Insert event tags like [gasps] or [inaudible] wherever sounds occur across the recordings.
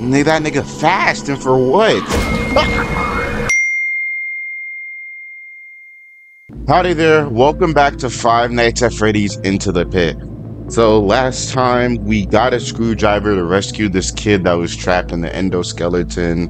Nigga, that nigga fast and for what? Howdy there, welcome back to Five Nights at Freddy's Into the Pit. So last time we got a screwdriver to rescue this kid that was trapped in the endoskeleton.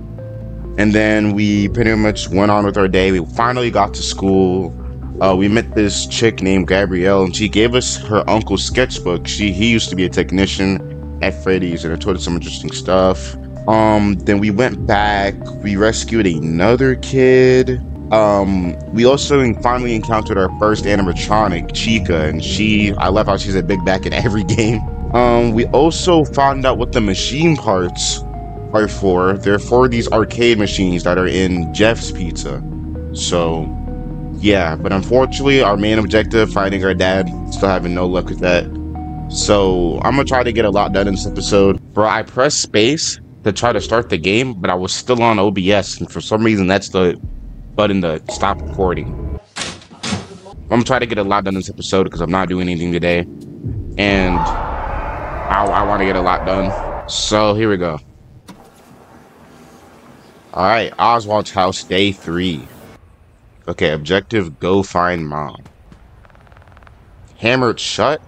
And then we pretty much went on with our day. We finally got to school. Uh, we met this chick named Gabrielle and she gave us her uncle's sketchbook. She he used to be a technician at Freddy's and I told us some interesting stuff. Um, then we went back, we rescued another kid um, we also finally encountered our first animatronic, Chica, and she, I love how she's a big back in every [laughs] game. Um, we also found out what the machine parts are for. They're for these arcade machines that are in Jeff's Pizza. So, yeah, but unfortunately, our main objective, finding our dad, still having no luck with that. So, I'm gonna try to get a lot done in this episode. Bro, I pressed space to try to start the game, but I was still on OBS, and for some reason, that's the button to stop recording. I'm gonna try to get a lot done in this episode because I'm not doing anything today. And I, I want to get a lot done. So here we go. Alright, Oswald's house, day three. Okay, objective, go find mom. Hammered shut?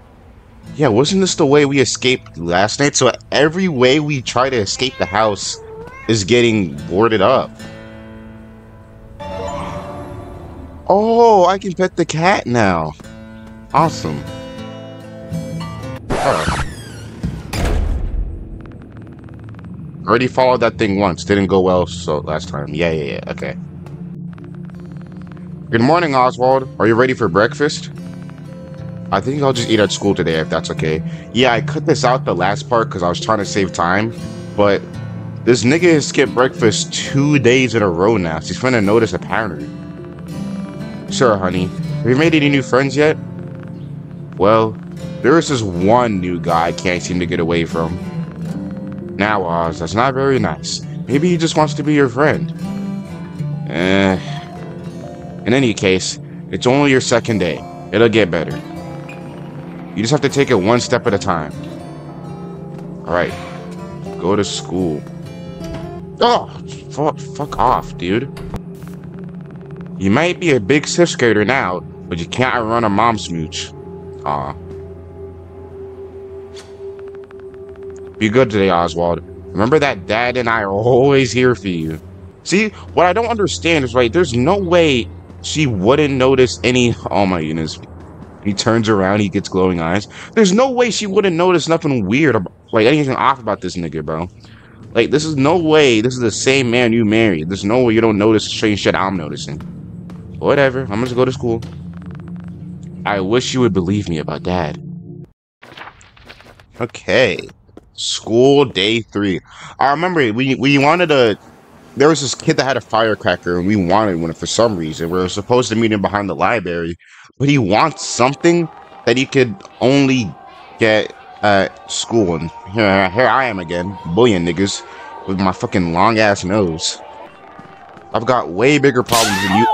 Yeah, wasn't this the way we escaped last night? So every way we try to escape the house is getting boarded up. Oh, I can pet the cat now. Awesome. Oh. Already followed that thing once. Didn't go well so last time. Yeah, yeah, yeah. Okay. Good morning, Oswald. Are you ready for breakfast? I think I'll just eat at school today if that's okay. Yeah, I cut this out the last part because I was trying to save time, but this nigga has skipped breakfast two days in a row now. She's gonna notice a pattern. Sure, honey. Have you made any new friends yet? Well, there is this one new guy I can't seem to get away from. Now, Oz, that's not very nice. Maybe he just wants to be your friend. Eh. In any case, it's only your second day. It'll get better. You just have to take it one step at a time. Alright. Go to school. Oh, fuck, fuck off, dude. You might be a big sixth skater now, but you can't run a mom smooch. Aw. Be good today, Oswald. Remember that dad and I are always here for you. See, what I don't understand is, right, there's no way she wouldn't notice any... Oh my goodness. He turns around, he gets glowing eyes. There's no way she wouldn't notice nothing weird, like anything off about this nigga, bro. Like, this is no way this is the same man you married. There's no way you don't notice strange shit I'm noticing. Whatever. I'm gonna go to school. I wish you would believe me about dad. Okay. School day three. I remember we we wanted a there was this kid that had a firecracker and we wanted one for some reason. We were supposed to meet him behind the library, but he wants something that he could only get at school. And here, here I am again, bullying niggas with my fucking long ass nose. I've got way bigger problems than you.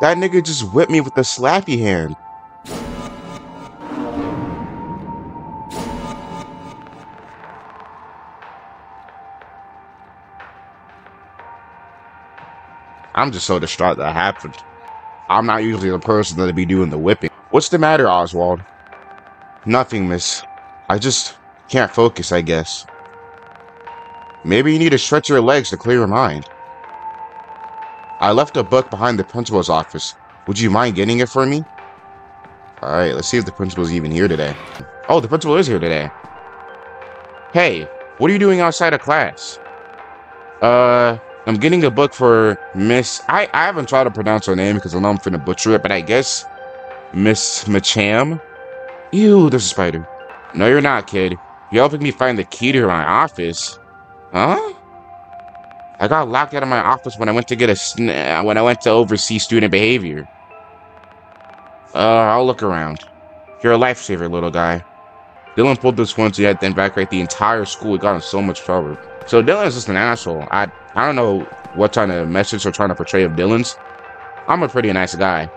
That nigga just whipped me with a slappy hand. I'm just so distraught that happened. I'm not usually the person that'd be doing the whipping. What's the matter, Oswald? Nothing, miss. I just can't focus, I guess. Maybe you need to stretch your legs to clear your mind. I left a book behind the principal's office. Would you mind getting it for me? Alright, let's see if the principal's even here today. Oh, the principal is here today. Hey, what are you doing outside of class? Uh, I'm getting a book for Miss... I, I haven't tried to pronounce her name because I know I'm finna butcher it, but I guess Miss Macham? Ew, there's a spider. No, you're not, kid. You're helping me find the key to my office. Huh? I got locked out of my office when I went to get a when I went to oversee student behavior. Uh, I'll look around. You're a lifesaver, little guy. Dylan pulled this once, he had back right the entire school. He got in so much trouble. So Dylan's just an asshole. I I don't know what kind of message they're trying to portray of Dylan's. I'm a pretty nice guy,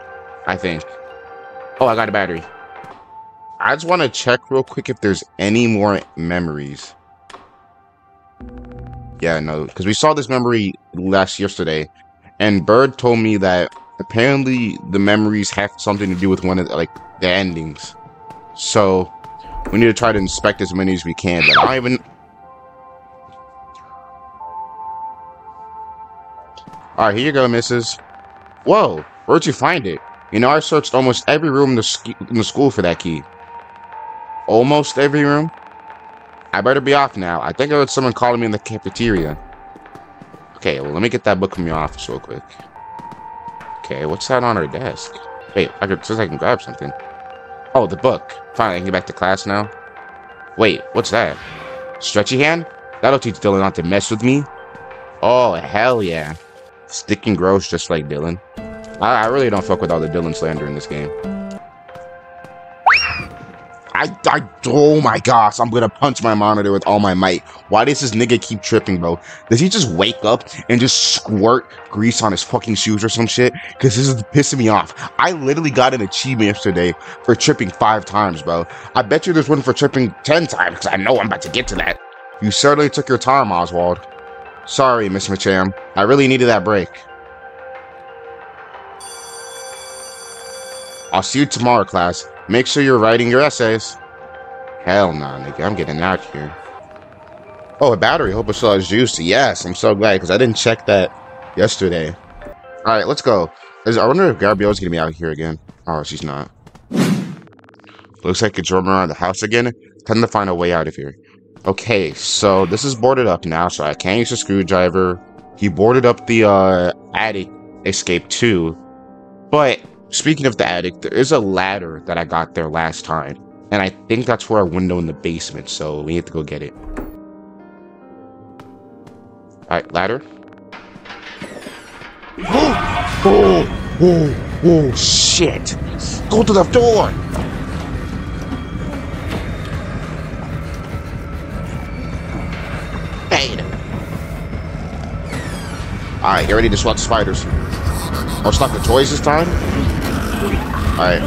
I think. Oh, I got a battery. I just want to check real quick if there's any more memories. Yeah, no, because we saw this memory last yesterday, and Bird told me that apparently the memories have something to do with one of the, like the endings. So we need to try to inspect as many as we can. But I don't even. All right, here you go, Missus. Whoa, where'd you find it? You know, I searched almost every room in the, in the school for that key. Almost every room. I better be off now. I think I heard someone calling me in the cafeteria. Okay, well, let me get that book from your office real quick. Okay, what's that on her desk? Wait, I could, says I can grab something. Oh, the book. Fine, I can get back to class now. Wait, what's that? Stretchy hand? That'll teach Dylan not to mess with me. Oh, hell yeah. Sticking gross just like Dylan. I, I really don't fuck with all the Dylan slander in this game. I, I, oh my gosh, I'm gonna punch my monitor with all my might. Why does this nigga keep tripping, bro? Does he just wake up and just squirt grease on his fucking shoes or some shit? Cause this is pissing me off. I literally got an achievement yesterday for tripping five times, bro. I bet you there's one for tripping 10 times, cause I know I'm about to get to that. You certainly took your time, Oswald. Sorry, Miss Macham. I really needed that break. I'll see you tomorrow, class. Make sure you're writing your essays. Hell nah, nigga. I'm getting out here. Oh, a battery. Hope it still has juice. Yes, I'm so glad because I didn't check that yesterday. All right, let's go. I wonder if Gabrielle's gonna be out here again. Oh, she's not. Looks like it's roaming around the house again. Time to find a way out of here. Okay, so this is boarded up now, so I can't use a screwdriver. He boarded up the uh, attic escape too, but Speaking of the attic, there is a ladder that I got there last time. And I think that's for a window in the basement, so we have to go get it. Alright, ladder. [gasps] Oh, oh, oh, oh, shit. Go to the door. Alright, get ready to swat spiders. Or stop the toys this time? Alright.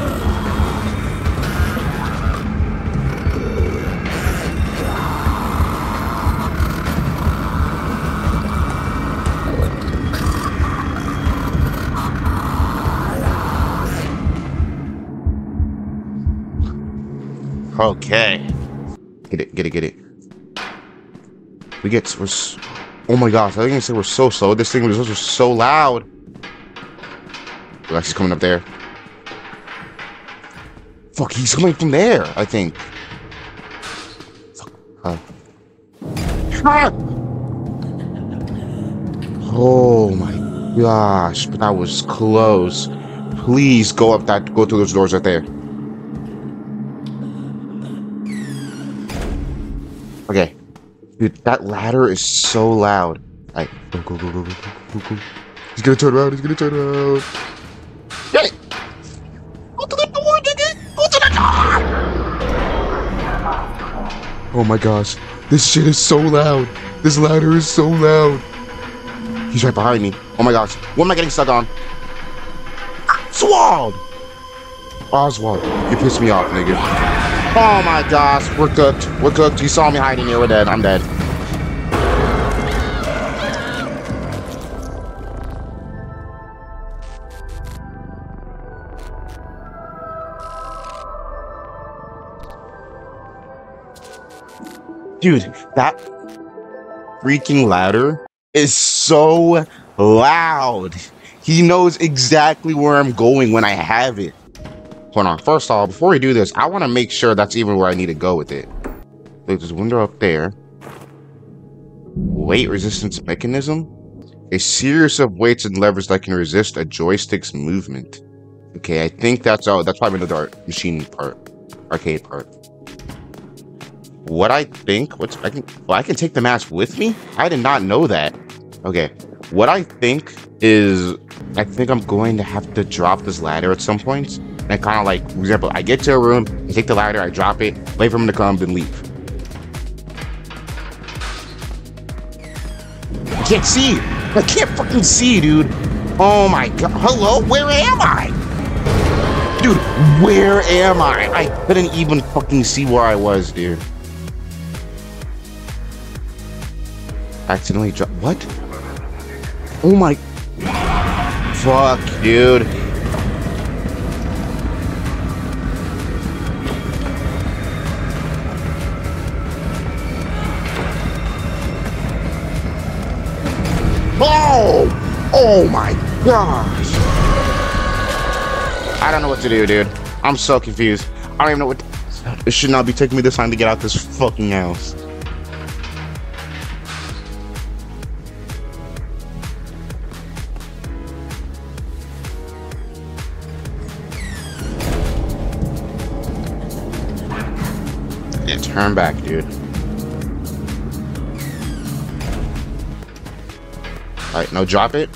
Okay. Get it, get it, get it. We get, we're, oh my gosh, I think I said we're so slow. This thing was so loud. Like he's coming up there. Fuck, he's coming from there, I think. Uh. Ah! Oh my gosh, but that was close. Please go up that, go through those doors right there. Dude, that ladder is so loud. Alright, go, go, go, go, go, go, go. He's gonna turn around, he's gonna turn around. Hey! Go to the door, nigga! Go to the door! Oh my gosh. This shit is so loud. This ladder is so loud. He's right behind me. Oh my gosh. What am I getting stuck on? Oswald! Oswald, you pissed me off, nigga. Oh my gosh, we're cooked. We're cooked. You saw me hiding here. We're dead. I'm dead. Dude, that freaking ladder is so loud. He knows exactly where I'm going when I have it. Hold on. First off, before we do this, I want to make sure that's even where I need to go with it. There's a window up there. Weight resistance mechanism? A series of weights and levers that can resist a joystick's movement. Okay, I think that's oh, that's probably the machine part, arcade part what I think, what's I can, well, I can take the mask with me. I did not know that. Okay, what I think is, I think I'm going to have to drop this ladder at some point. And kind of like, for example, I get to a room, I take the ladder, I drop it, wait for him to come, then leave. I can't see. I can't fucking see, dude. Oh my god. Hello? Where am I? Dude, where am I? I couldn't even fucking see where I was, dude. Accidentally dropped. What? Oh my. Fuck, dude. Oh! My gosh! I don't know what to do, dude. I'm so confused. I don't even know what. It should not be taking me this time to get out this fucking house. Yeah, turn back, dude. Alright, now drop it.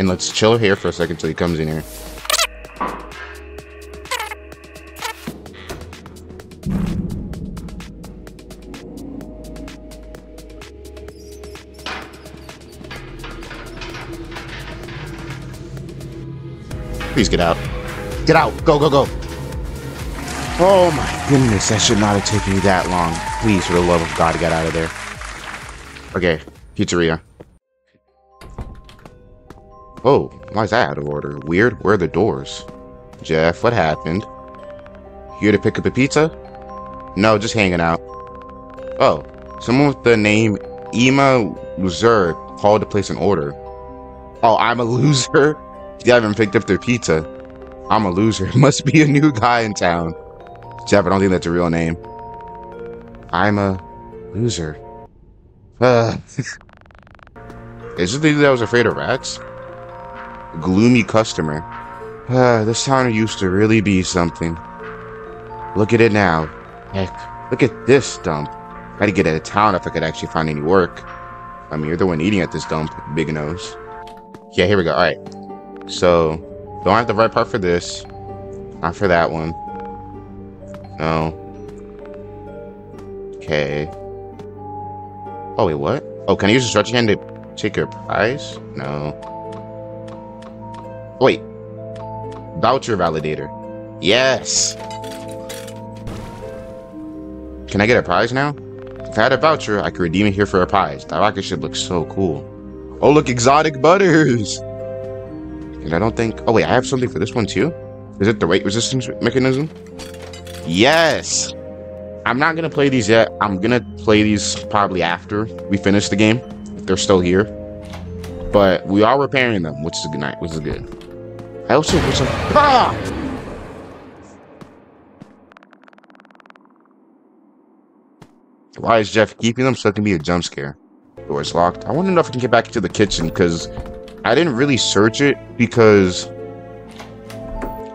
And let's chill here for a second till he comes in here. Please get out. Get out. Go, go, go. Oh my goodness, that should not have taken you that long. Please, for the love of God, get out of there. Okay, pizzeria. Oh, why is that out of order? Weird. Where are the doors? Jeff, what happened? Here to pick up a pizza? No, just hanging out. Oh, someone with the name Ema Loser called to place an order. Oh, I'm a [laughs] loser? They haven't picked up their pizza. I'm a loser. [laughs] Must be a new guy in town. Jeff, I don't think that's a real name. I'm a loser. Uh, [laughs] is it the dude that was afraid of rats? Gloomy customer. Uh, this town used to really be something. Look at it now. Heck, look at this dump. i to get out of town if I could actually find any work. I mean, you're the one eating at this dump, big nose. Yeah, here we go. All right. So, don't have the right part for this. Not for that one. No. Okay. Oh, wait, what? Oh, can I use the stretching hand to take your prize? No. Wait. Voucher validator. Yes. Can I get a prize now? If I had a voucher, I could redeem it here for a prize. That rocket ship looks so cool. Oh, look, exotic butters. And I don't think... Oh, wait, I have something for this one, too? Is it the weight resistance mechanism? Yes! I'm not to play these yet. I'm to play these probably after we finish the game, if they're still here. But we are repairing them, which is good night, which is good. I also was like, ah! Why is Jeff keeping them so it can be a jump scare? Door's locked. I want to know if I can get back into the kitchen because I didn't really search it because.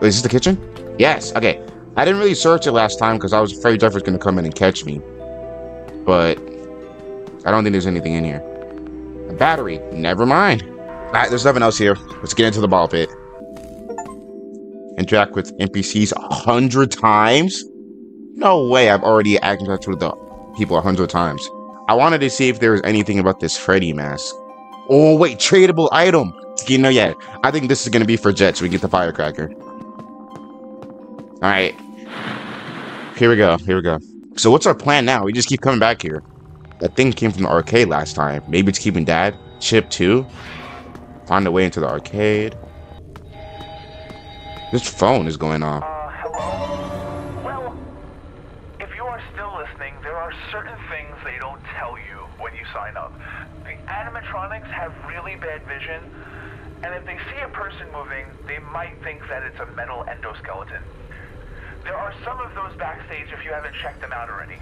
Is this the kitchen? Yes. Okay. I didn't really search it last time because I was afraid Jeff was going to come in and catch me. But I don't think there's anything in here. A battery. Never mind. All right, there's nothing else here. Let's get into the ball pit. Interact with NPCs a hundred times? No way I've already interacted with the people a hundred times. I wanted to see if there was anything about this Freddy mask. Oh, wait, tradable item. You know, yeah, I think this is to be for Jet so we get the firecracker. All right. Here we go. Here we go. So what's our plan now? We just keep coming back here. That thing came from the arcade last time. Maybe it's keeping Dad. Chip too. Find a way into the arcade. This phone is going off. Uh, hello? Well, if you are still listening, there are certain things they don't tell you when you sign up. The animatronics have really bad vision, and if they see a person moving, they might think that it's a metal endoskeleton. There are some of those backstage if you haven't checked them out already.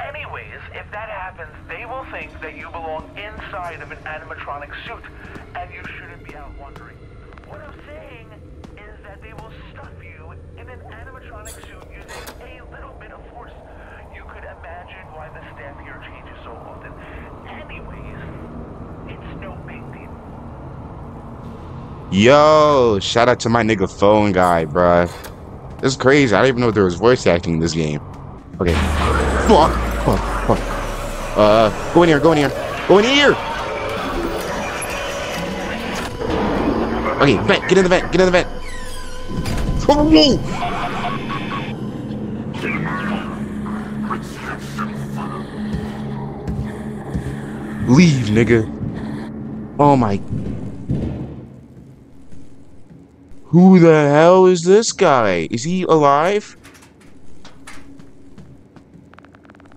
Anyways, if that happens, they will think that you belong inside of an animatronic suit, and you shouldn't be out wandering. What I'm saying is that they will stuff you in an animatronic suit using a little bit of force. You could imagine why the staff here changes so often. Anyways, it's no big deal. Yo, shout out to my nigga phone guy, bruh. This is crazy. I didn't even know there was voice acting in this game. Okay. Fuck. Fuck. Fuck. Uh, go in here, go in here, go in here! Okay, vent, get in the vent, get in the vent. Oh, Leave, nigga. Oh my. Who the hell is this guy? Is he alive?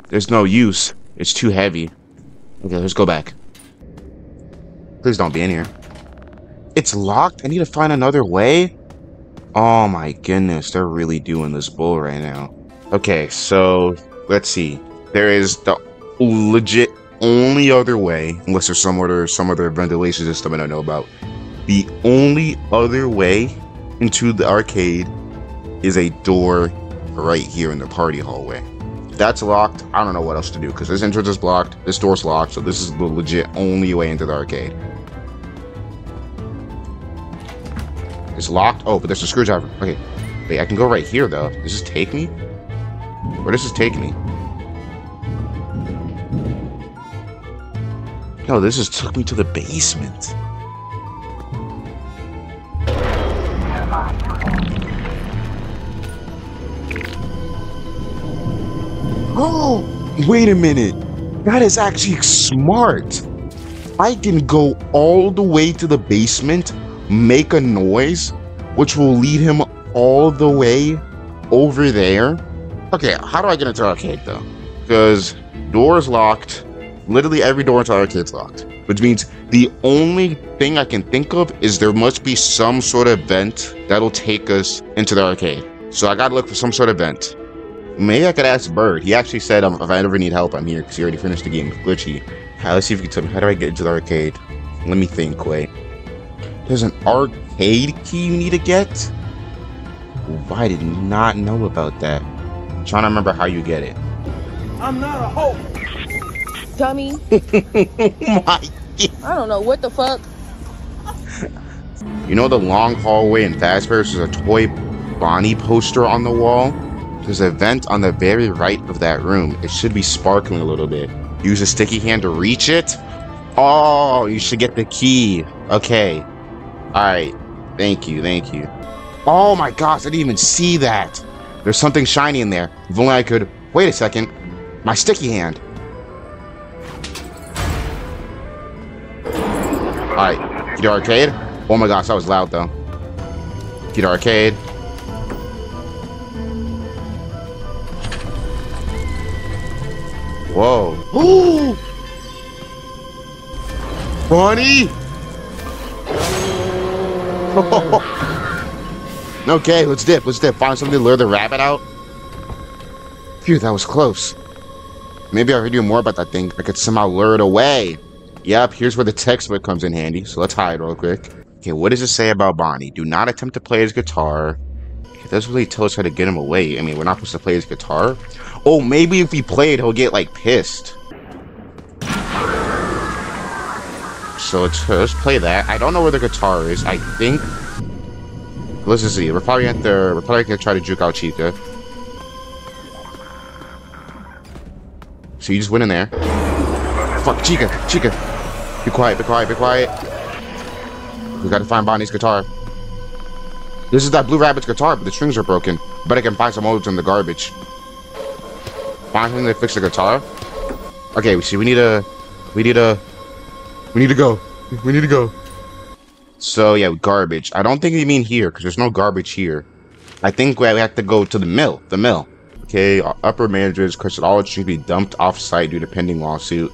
There's no use. It's too heavy. Okay, let's go back. Please don't be in here. It's locked? I need to find another way? Oh my goodness, they're really doing this bull right now. Okay, so let's see. There is the legit only other way, unless there's some other some other ventilation system I don't know about. The only other way into the arcade is a door right here in the party hallway. That's locked. I don't know what else to do because this entrance is blocked. This door's locked, so this is the legit only way into the arcade. It's locked. Oh, but there's a screwdriver. Okay. Wait, I can go right here though. Does this take me? Where does this take me? No, this just took me to the basement. Oh, wait a minute. That is actually smart. I can go all the way to the basement, make a noise, which will lead him all the way over there. Okay, how do I get into the arcade though? Because door's locked, Literally every door into our arcade's locked, which means the only thing I can think of is there must be some sort of vent that'll take us into the arcade. So I gotta look for some sort of vent. Maybe I could ask Bird. He actually said um, if I ever need help, I'm here because he already finished the game. Glitchy. Right, let's see if you can tell me how do I get into the arcade. Let me think. Wait. There's an arcade key you need to get. Ooh, I did not know about that. I'm trying to remember how you get it. I'm not a hoe dummy. [laughs] Oh my I don't know what the fuck. You know the long hallway in Fazbear's there's a toy Bonnie poster on the wall? There's a vent on the very right of that room. It should be sparkling a little bit. Use a sticky hand to reach it. Oh, you should get the key. Okay. Alright. Thank you, thank you. Oh my gosh, I didn't even see that. There's something shiny in there. If only I could... Wait a second. My sticky hand. Alright, Key Arcade. Oh my gosh, that was loud though. Key Arcade. Whoa. [gasps] Ooh! Bunny! [laughs] okay, let's dip, let's dip. Find something to lure the rabbit out. Phew, that was close. Maybe I heard you more about that thing. I could somehow lure it away. Yep, here's where the textbook comes in handy. So let's hide real quick. Okay, what does it say about Bonnie? Do not attempt to play his guitar. It doesn't really tell us how to get him away. I mean, we're not supposed to play his guitar. Oh, maybe if we play it, he'll get, like, pissed. So let's, uh, let's play that. I don't know where the guitar is. I think... Let's just see. We're probably at the... We're probably gonna try to juke out Chica. So you just went in there. Fuck, Chica, Chica. Be quiet, be quiet, be quiet. We gotta find Bonnie's guitar. This is that Blue Rabbit's guitar, but the strings are broken. But I can find some others in the garbage. Find something to fix the guitar? Okay, we see, we need a... We need a... We need to go. We need to go. So, yeah, garbage. I don't think you mean here, because there's no garbage here. I think we have to go to the mill. The mill. Okay, upper managers requested all should be dumped off-site due to pending lawsuit.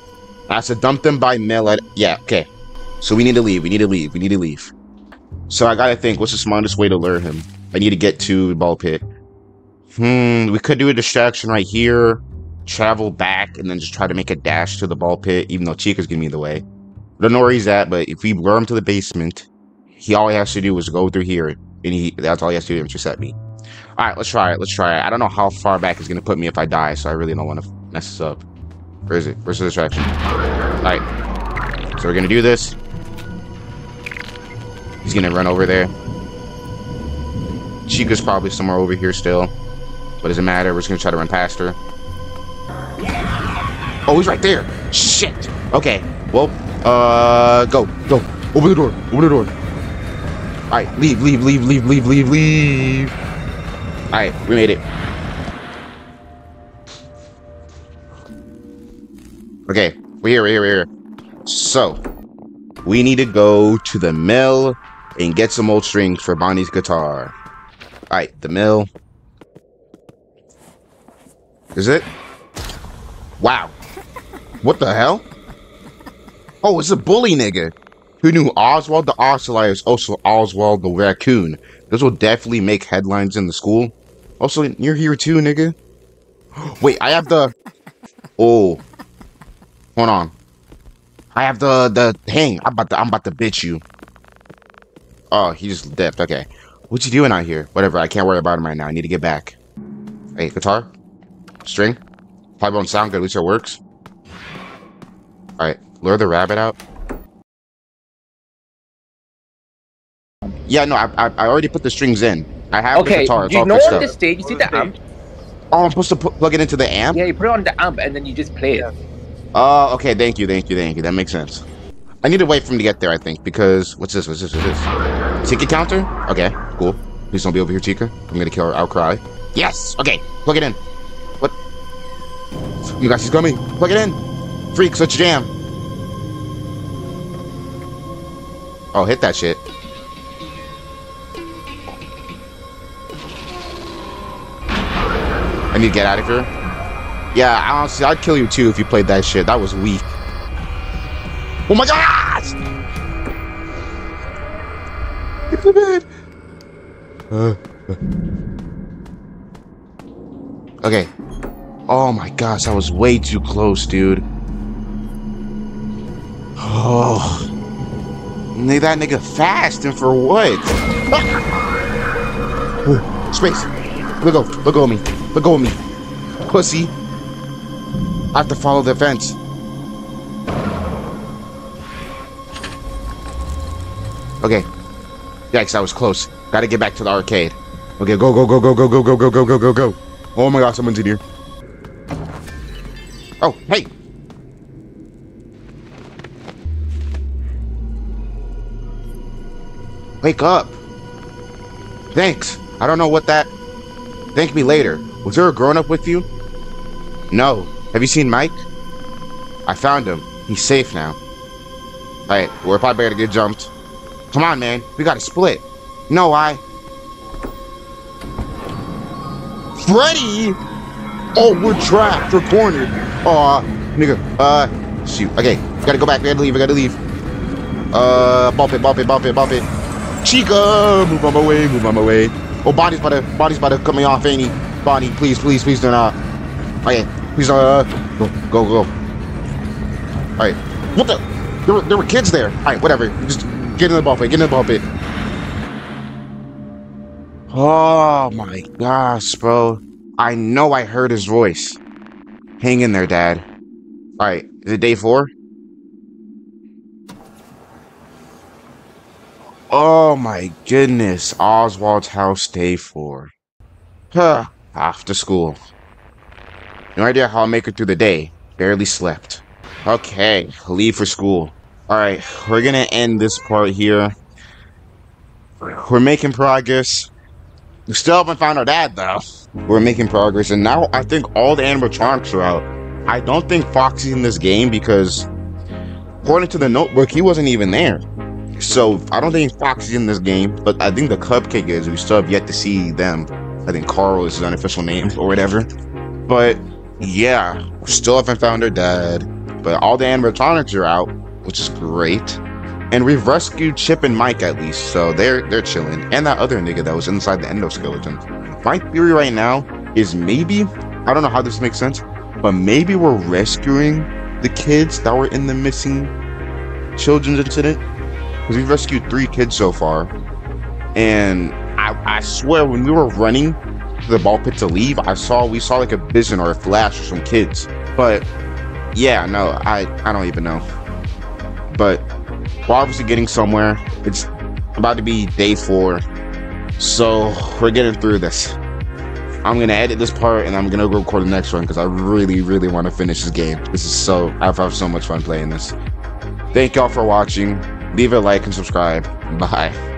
I said dump them by mail. At, yeah, okay. So we need to leave. We need to leave. We need to leave. So I gotta think, what's the smartest way to lure him? I need to get to the ball pit. Hmm, we could do a distraction right here, travel back, and then just try to make a dash to the ball pit, even though Chica's gonna be in the way. Don't know where he's at, but if we lure him to the basement, he all he has to do is go through here, and he that's all he has to do, to intercept me. Alright, let's try it. Let's try it. I don't know how far back he's gonna put me if I die, so I really don't want to mess this up. Where is it? Where's the distraction? Alright. So we're gonna do this. He's gonna run over there. Chica's probably somewhere over here still. But doesn't matter. We're just gonna try to run past her. Oh, he's right there. Shit. Okay. Well, uh, go, go. Open the door. Open the door. All right, leave, leave, leave, leave, leave, leave, leave. All right, we made it. Okay, we're here, we're here, we're here. So, we need to go to the mill and get some old strings for Bonnie's guitar. All right, the mill. Is it? Wow. What the hell? Oh, it's a bully nigga. Who knew Oswald the Ocelot is also oh, Oswald the Raccoon? This will definitely make headlines in the school. Also, you're here too, nigga. [gasps] Wait, I have the... Oh. Hold on. I have the the hang. I'm about to I'm about to bitch you. Oh, he just dipped. Okay. What you doing out here? Whatever. I can't worry about him right now. I need to get back. Hey, guitar, string. Probably won't sound good. At least it works. All right. Lure the rabbit out. Yeah, no, I, I, I already put the strings in. I have the guitar. It's you all know fixed on the up. stage, you see the amp? Oh, I'm supposed to put, plug it into the amp? Yeah, you put it on the amp and then you just play it. Oh, okay. Thank you, thank you, thank you. That makes sense. I need to wait for him to get there, I think, because what's this? What's this? What's this? Ticket counter? Okay, cool. Please don't be over here, Chica. I'm gonna kill her. I'll cry. Yes. Okay. Plug it in. What? You guys, he's coming. Plug it in. Freak, switch jam. Oh, hit that shit. I need to get out of here. Yeah, honestly, I'd kill you too if you played that shit. That was weak. Oh my gosh! Get to bed. Uh, uh. Okay. Oh my gosh, that was way too close, dude. Nigga, that nigga fast and for what? Space. Look go. Look go at me. Look go at me. Pussy. I have to follow the fence. Okay. Yikes, that was close. Gotta get back to the arcade. Okay, go, go, go, go, go, go, go, go, go, go, go, go. Oh my god, someone's in here. Oh, hey! Wake up! Thanks. I don't know what that... Thank me later. Was there a grown-up with you? No. Have you seen Mike? I found him. He's safe now. Alright, we're probably gonna get jumped. Come on, man. We gotta split. No, I. Freddy! Oh, we're trapped. We're cornered. Aw, nigga. Uh, shoot. Okay, gotta go back. We gotta leave. We gotta leave. Uh, bump it, bump it, bump it, bump it. Chica, move on my way, move on my way. Oh, body's about to, body's about to cut me off, ain't he? Bonnie, please, please, please do not. Okay, please, uh, go, go, go. All right. What the? There were, there were kids there. All right, whatever. Just get in the ball pit. Get in the ball pit. Oh my gosh, bro. I know I heard his voice. Hang in there, Dad. All right, is it day four? Oh my goodness, Oswald's house, day four. Huh, to school. No idea how I'll make it through the day. Barely slept. Okay, leave for school. Alright, we're gonna end this part here. We're making progress. We still haven't found our dad, though. We're making progress, and now I think all the animatronics are out. I don't think Foxy's in this game because, according to the notebook, he wasn't even there. So I don't think Foxy's in this game, but I think the Cupcake is. We still have yet to see them. I think Carl is his unofficial name or whatever. But yeah, we still haven't found her dad. But all the animatronics are out, which is great. And we've rescued Chip and Mike at least, so they're they're chilling. And that other nigga that was inside the endoskeleton. My theory right now is maybe I don't know how this makes sense, but maybe we're rescuing the kids that were in the missing children's incident. Because we've rescued three kids so far. And I, I swear when we were running to the ball pit to leave, I saw we saw like a vision or a flash of some kids. But yeah, no, I I don't even know. But we're obviously getting somewhere. It's about to be day four. So we're getting through this. I'm gonna edit this part and I'm gonna go record the next one because I really, really want to finish this game. This is so I've had so much fun playing this. Thank y'all for watching. Leave a like and subscribe. Bye.